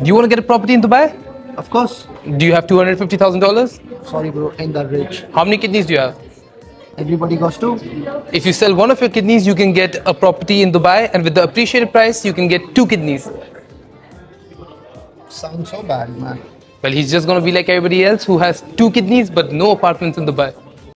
Do you want to get a property in Dubai? Of course. Do you have $250,000? Sorry, bro, ain't that rich. How many kidneys do you have? Everybody goes to. If you sell one of your kidneys, you can get a property in Dubai, and with the appreciated price, you can get two kidneys. Sounds so bad, man. Well, he's just gonna be like everybody else who has two kidneys but no apartments in Dubai.